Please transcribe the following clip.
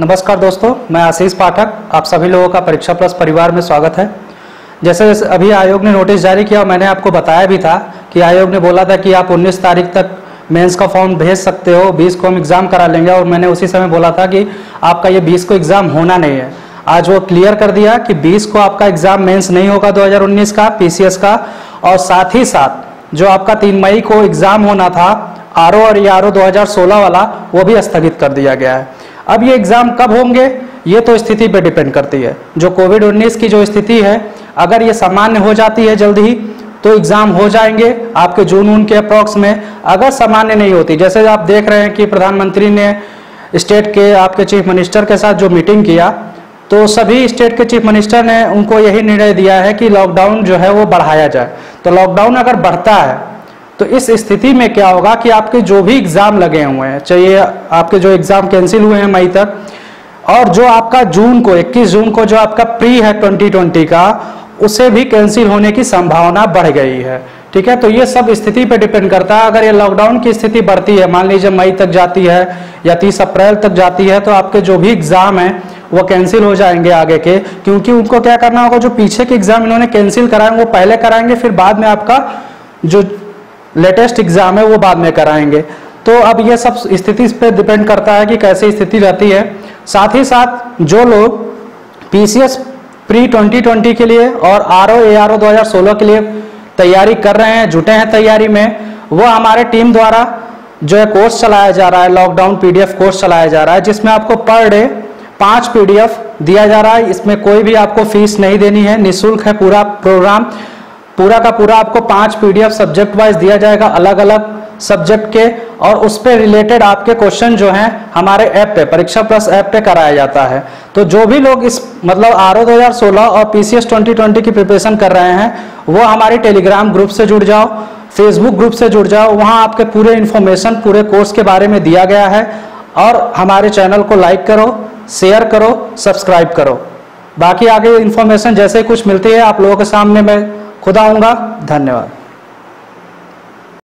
नमस्कार दोस्तों, मैं आशीष पाठक, आप सभी लोगों का परीक्षा प्लस परिवार में स्वागत है। जैसे जैसे अभी आयोग ने नोटिस जारी किया और मैंने आपको बताया भी था कि आयोग ने बोला था कि आप 19 तारीख तक मेंस का फॉर्म भेज सकते हो 20 को हम एग्ज़ाम करा लेंगे और मैंने उसी समय बोला था कि आपका ये 20 को एग्ज़ाम होना नहीं है। आज वो क्लियर कर दिया कि 20 को आपका एग्ज़ाम मेंस नहीं होगा 2019 का, पीसीएस का और साथ ही साथ जो आपका तीन मई को एग्ज़ाम होना था, आरओ और ई आर वाला, वो भी स्थगित कर दिया गया है। अब ये एग्ज़ाम कब होंगे, ये तो स्थिति पे डिपेंड करती है। जो कोविड 19 की जो स्थिति है, अगर ये सामान्य हो जाती है जल्द ही तो एग्ज़ाम हो जाएँगे आपके जून उन के अप्रॉक्स में। अगर सामान्य नहीं होती, जैसे आप देख रहे हैं कि प्रधानमंत्री ने स्टेट के आपके चीफ मिनिस्टर के साथ जो मीटिंग किया तो सभी स्टेट के चीफ मिनिस्टर ने उनको यही निर्णय दिया है कि लॉकडाउन जो है वो बढ़ाया जाए। तो लॉकडाउन अगर बढ़ता है तो इस स्थिति में क्या होगा कि आपके जो भी एग्ज़ाम लगे हुए हैं, चाहिए आपके जो एग्ज़ाम कैंसिल हुए हैं मई तक, और जो आपका जून को 21 जून को जो आपका प्री है 2020 का, उसे भी कैंसिल होने की संभावना बढ़ गई है। ठीक है? तो ये सब स्थिति पे डिपेंड करता है। अगर ये लॉकडाउन की स्थिति बढ़ती है, मान लीजिए मई तक जाती है या तीस अप्रैल तक जाती है तो आपके जो भी एग्ज़ाम है, वो कैंसिल हो जाएँगे आगे के, क्योंकि उनको क्या करना होगा, जो पीछे के एग्ज़ाम इन्होंने कैंसिल कराए, वो पहले कराएँगे, फिर बाद में आपका जो लेटेस्ट एग्ज़ाम है, वो बाद में कराएँगे। तो अब ये सब स्थिति इस पर डिपेंड करता है कि कैसी स्थिति रहती है। साथ ही साथ जो लोग पीसीएस प्री 2020 के लिए और R O A R O दो के लिए तैयारी कर रहे हैं, जुटे हैं तैयारी में, वो हमारे टीम द्वारा जो है कोर्स चलाया जा रहा है लॉकडाउन पीडीएफ कोर्स चलाया जा रहा है, जिसमें आपको पर डे पाँच पीडीएफ दिया जा रहा है। इसमें कोई भी आपको फ़ीस नहीं देनी है, निःशुल्क है पूरा प्रोग्राम पूरा का पूरा आपको पाँच पीडीएफ सब्जेक्ट वाइज दिया जाएगा अलग अलग सब्जेक्ट के, और उस पर रिलेटेड आपके क्वेश्चन जो हैं, हमारे ऐप पे, परीक्षा प्लस ऐप पे कराया जाता है। तो जो भी लोग इस मतलब आर ओ दो हज़ार सोलह और पीसीएस 2020 की प्रिपरेशन कर रहे हैं, वो हमारे टेलीग्राम ग्रुप से जुड़ जाओ फेसबुक ग्रुप से जुड़ जाओ, वहाँ आपके पूरे इन्फॉर्मेशन पूरे कोर्स के बारे में दिया गया है, और हमारे चैनल को लाइक करो शेयर करो सब्सक्राइब करो। बाकी आगे इन्फॉर्मेशन जैसे कुछ मिलती है, आप लोगों के सामने मैं खुदा धन्यवाद।